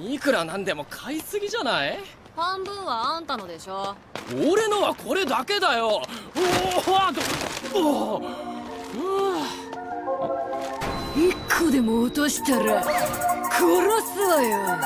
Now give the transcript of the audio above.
いくらなんでも買いすぎじゃない？半分はあんたのでしょ。俺のはこれだけだよ。おおあとおお1個でも落としたら殺すわよ。